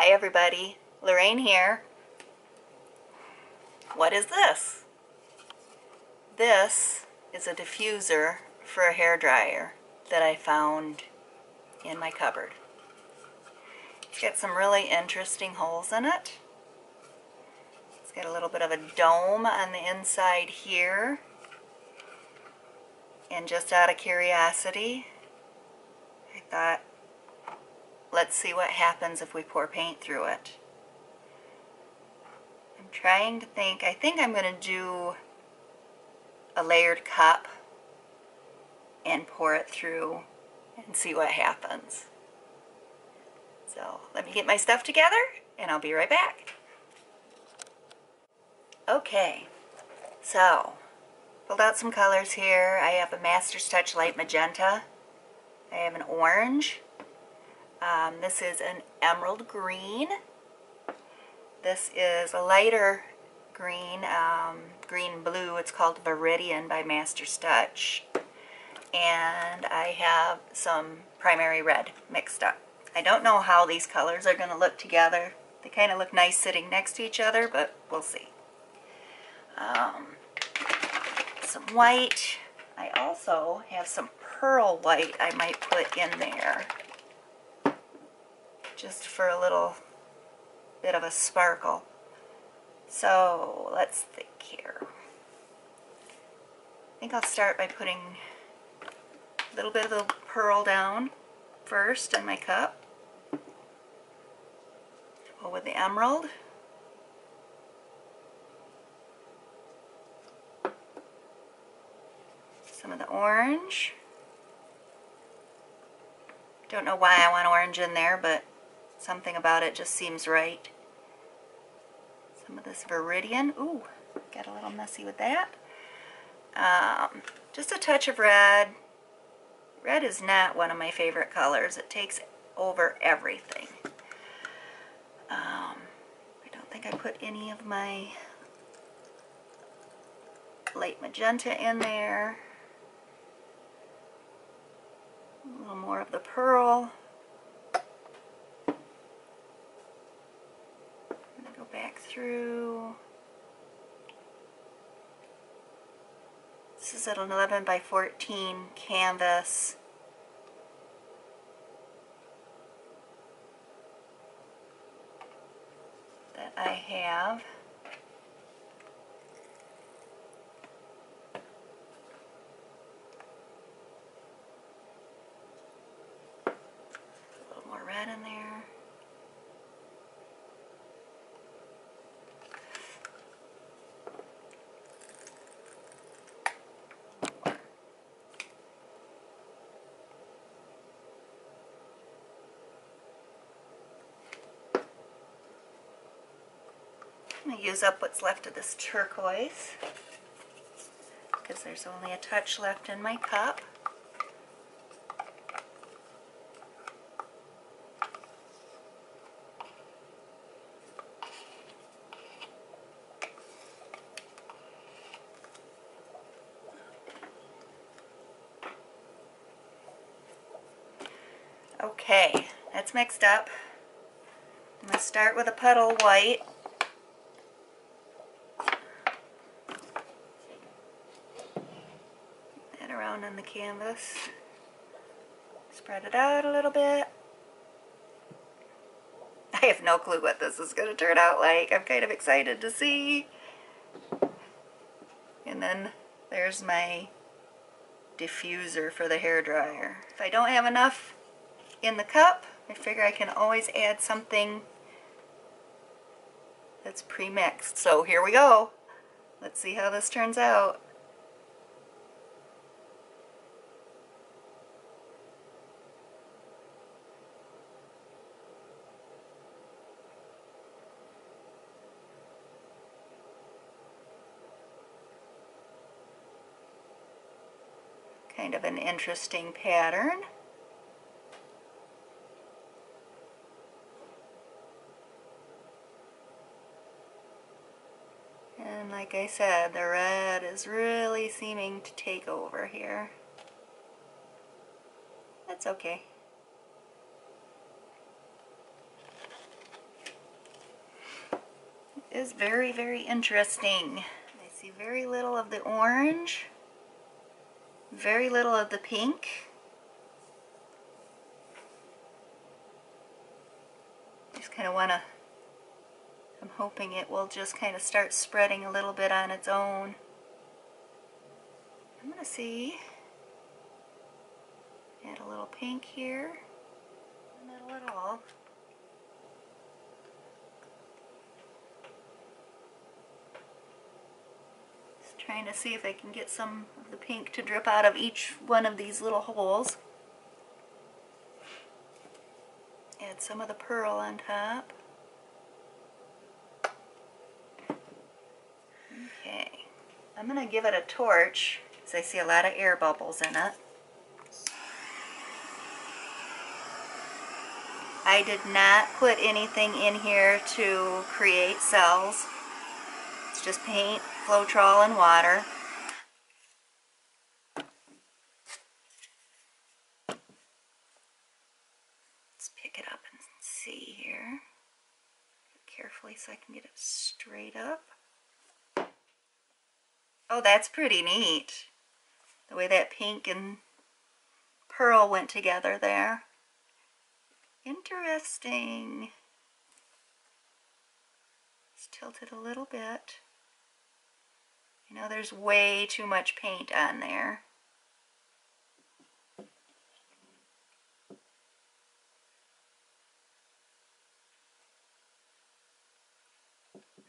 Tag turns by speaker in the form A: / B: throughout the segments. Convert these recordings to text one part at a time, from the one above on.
A: Hi everybody, Lorraine here. What is this? This is a diffuser for a hair dryer that I found in my cupboard. It's got some really interesting holes in it. It's got a little bit of a dome on the inside here. And just out of curiosity, I thought Let's see what happens if we pour paint through it. I'm trying to think, I think I'm going to do a layered cup and pour it through and see what happens. So let me get my stuff together and I'll be right back. Okay, so pulled out some colors here. I have a Master's Touch Light Magenta. I have an orange. Um, this is an emerald green. This is a lighter green, um, green blue. It's called Viridian by Master's Touch. And I have some primary red mixed up. I don't know how these colors are going to look together. They kind of look nice sitting next to each other, but we'll see. Um, some white. I also have some pearl white I might put in there just for a little bit of a sparkle. So let's think here. I think I'll start by putting a little bit of the pearl down first in my cup. Go with the emerald. Some of the orange. Don't know why I want orange in there, but Something about it just seems right. Some of this Viridian. Ooh, got a little messy with that. Um, just a touch of red. Red is not one of my favorite colors. It takes over everything. Um, I don't think I put any of my light magenta in there. A little more of the pearl. Through. This is an 11 by 14 canvas. that I have. A little more red in there. I'm going to use up what's left of this turquoise because there's only a touch left in my cup. Okay, that's mixed up. I'm going to start with a puddle white. Canvas. Spread it out a little bit. I have no clue what this is going to turn out like. I'm kind of excited to see. And then there's my diffuser for the hair dryer. If I don't have enough in the cup, I figure I can always add something that's pre-mixed. So here we go. Let's see how this turns out. Kind of an interesting pattern. And like I said, the red is really seeming to take over here. That's okay. It is very, very interesting. I see very little of the orange, very little of the pink. Just kind of want to, I'm hoping it will just kind of start spreading a little bit on its own. I'm going to see, add a little pink here, not at all. Trying to see if I can get some of the pink to drip out of each one of these little holes. Add some of the pearl on top. Okay, I'm going to give it a torch because I see a lot of air bubbles in it. I did not put anything in here to create cells. Just paint, Floetrol, and water. Let's pick it up and see here. Carefully so I can get it straight up. Oh, that's pretty neat. The way that pink and pearl went together there. Interesting. It's tilted a little bit. You know, there's way too much paint on there.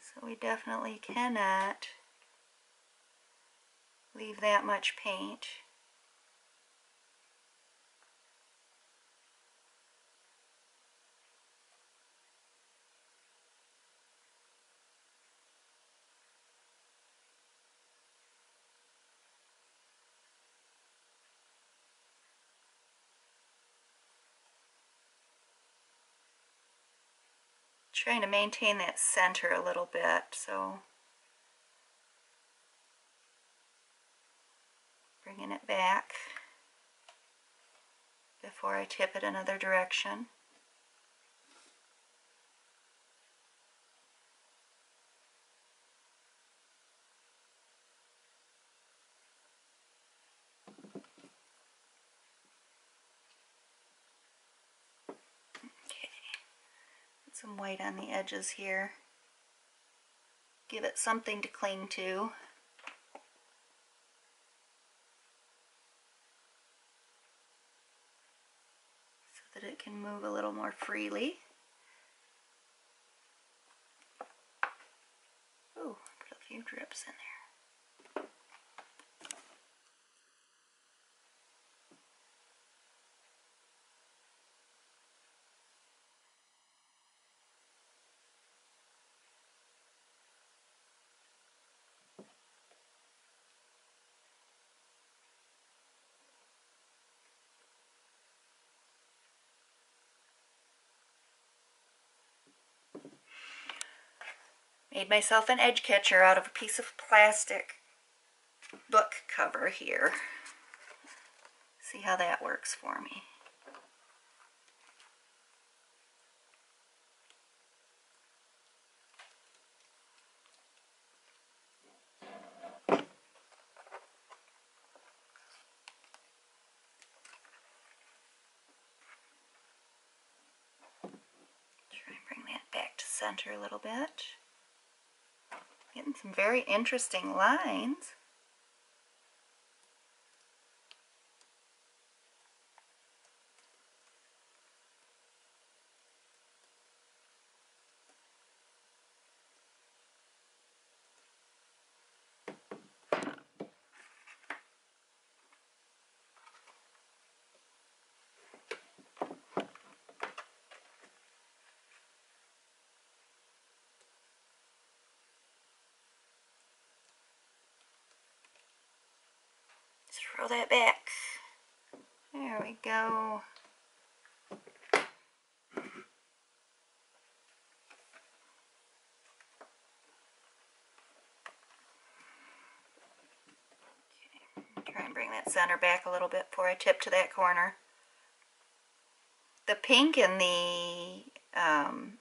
A: So we definitely cannot leave that much paint. Trying to maintain that center a little bit so bringing it back before I tip it another direction. Some white on the edges here. Give it something to cling to. So that it can move a little more freely. Ooh, put a few drips in there. Made myself an edge catcher out of a piece of plastic book cover here. See how that works for me. Try and bring that back to center a little bit. Getting some very interesting lines. Throw that back. There we go. Okay. Try and bring that center back a little bit before I tip to that corner. The pink and the um,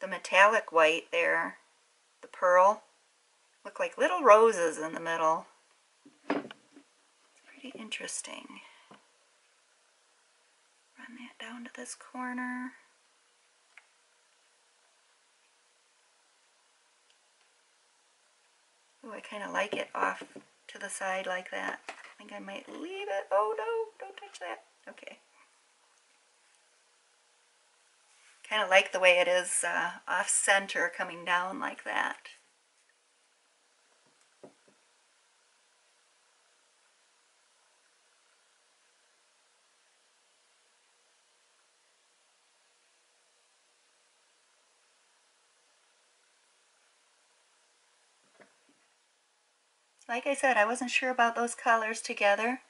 A: the metallic white there, the pearl, look like little roses in the middle. Pretty interesting. Run that down to this corner. Oh, I kind of like it off to the side like that. I think I might leave it. Oh no, don't touch that. Okay. Kind of like the way it is uh, off center coming down like that. Like I said, I wasn't sure about those colors together.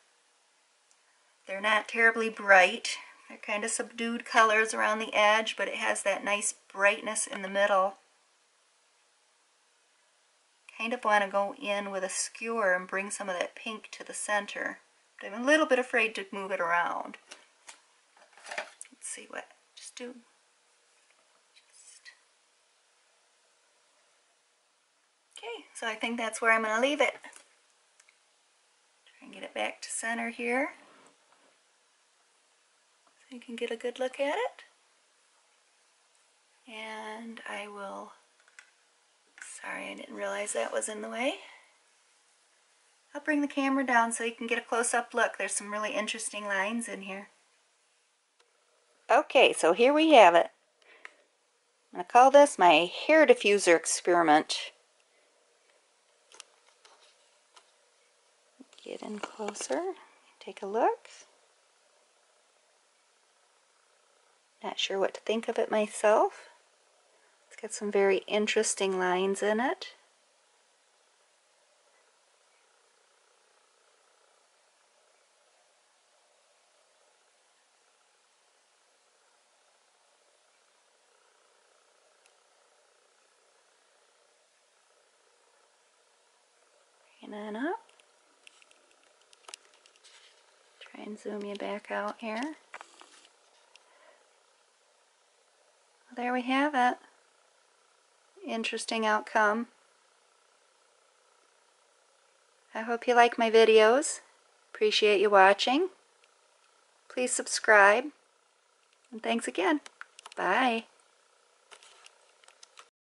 A: They're not terribly bright. They're kind of subdued colors around the edge, but it has that nice brightness in the middle. Kind of want to go in with a skewer and bring some of that pink to the center. But I'm a little bit afraid to move it around. Let's see what, just do Okay, so I think that's where I'm going to leave it. Try and get it back to center here. So you can get a good look at it. And I will, sorry I didn't realize that was in the way. I'll bring the camera down so you can get a close-up look. There's some really interesting lines in here. Okay, so here we have it. I'm going to call this my hair diffuser experiment. Get in closer, take a look. Not sure what to think of it myself. It's got some very interesting lines in it. Bring that up. Try and zoom you back out here. Well, there we have it. Interesting outcome. I hope you like my videos. Appreciate you watching. Please subscribe. And thanks again. Bye.